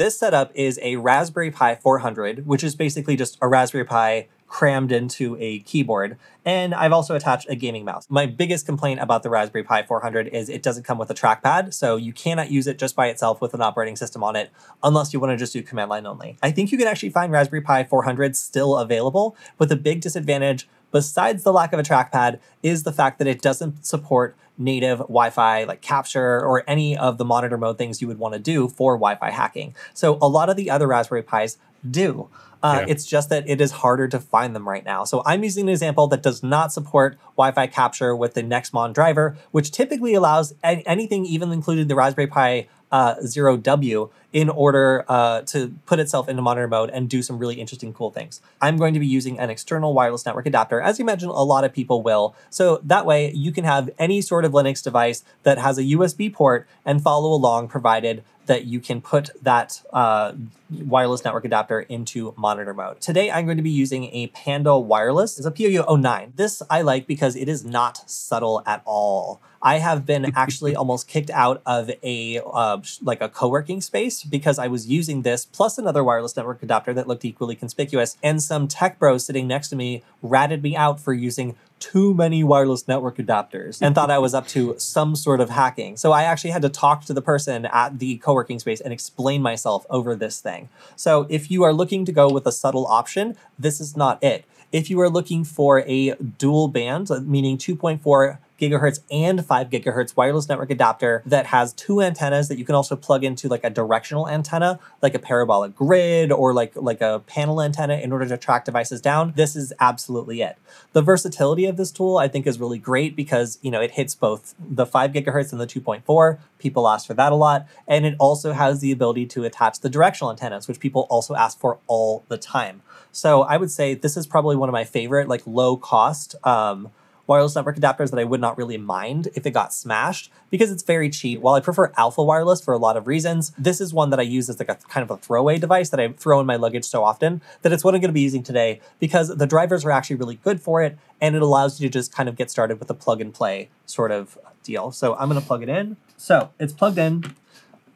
This setup is a Raspberry Pi 400, which is basically just a Raspberry Pi crammed into a keyboard. And I've also attached a gaming mouse. My biggest complaint about the Raspberry Pi 400 is it doesn't come with a trackpad, so you cannot use it just by itself with an operating system on it unless you want to just do command line only. I think you can actually find Raspberry Pi 400 still available, but the big disadvantage besides the lack of a trackpad is the fact that it doesn't support native Wi-Fi like capture or any of the monitor mode things you would want to do for Wi-Fi hacking. So a lot of the other Raspberry Pis do. Uh, yeah. It's just that it is harder to find them right now. So I'm using an example that does not support Wi-Fi capture with the Nexmon driver, which typically allows anything, even including the Raspberry Pi uh, 0W, in order uh, to put itself into monitor mode and do some really interesting, cool things. I'm going to be using an external wireless network adapter, as you imagine a lot of people will. So that way you can have any sort of Linux device that has a USB port and follow along provided that you can put that uh, wireless network adapter into monitor mode. Today, I'm going to be using a Panda Wireless. It's a POU09. This I like because it is not subtle at all. I have been actually almost kicked out of a uh, like a co-working space because I was using this plus another wireless network adapter that looked equally conspicuous, and some tech bros sitting next to me ratted me out for using too many wireless network adapters and thought I was up to some sort of hacking. So I actually had to talk to the person at the co-working space and explain myself over this thing. So if you are looking to go with a subtle option, this is not it. If you are looking for a dual band, meaning 2.4 gigahertz and 5 gigahertz wireless network adapter that has two antennas that you can also plug into like a directional antenna, like a parabolic grid or like, like a panel antenna in order to track devices down. This is absolutely it. The versatility of this tool I think is really great because, you know, it hits both the 5 gigahertz and the 2.4. People ask for that a lot. And it also has the ability to attach the directional antennas, which people also ask for all the time. So I would say this is probably one of my favorite, like low cost um, wireless network adapters that I would not really mind if it got smashed because it's very cheap. While I prefer Alfa Wireless for a lot of reasons, this is one that I use as like a kind of a throwaway device that I throw in my luggage so often that it's what I'm going to be using today because the drivers are actually really good for it and it allows you to just kind of get started with a plug and play sort of deal. So I'm going to plug it in. So it's plugged in,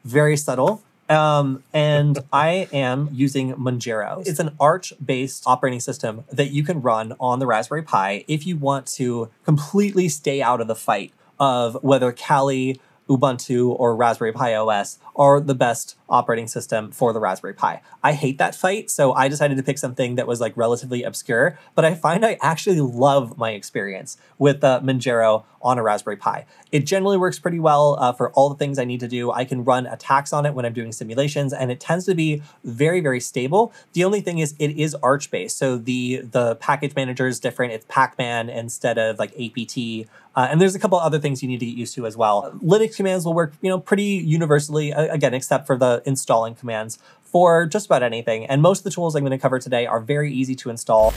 very subtle. Um, and I am using Manjaro. It's an Arch-based operating system that you can run on the Raspberry Pi if you want to completely stay out of the fight of whether Kali Ubuntu or Raspberry Pi OS are the best operating system for the Raspberry Pi. I hate that fight, so I decided to pick something that was like relatively obscure, but I find I actually love my experience with uh, Manjaro on a Raspberry Pi. It generally works pretty well uh, for all the things I need to do. I can run attacks on it when I'm doing simulations, and it tends to be very, very stable. The only thing is it is Arch-based, so the, the package manager is different. It's Pacman instead of like APT, uh, and there's a couple other things you need to get used to as well. Linux commands will work, you know, pretty universally, again, except for the installing commands for just about anything. And most of the tools I'm going to cover today are very easy to install.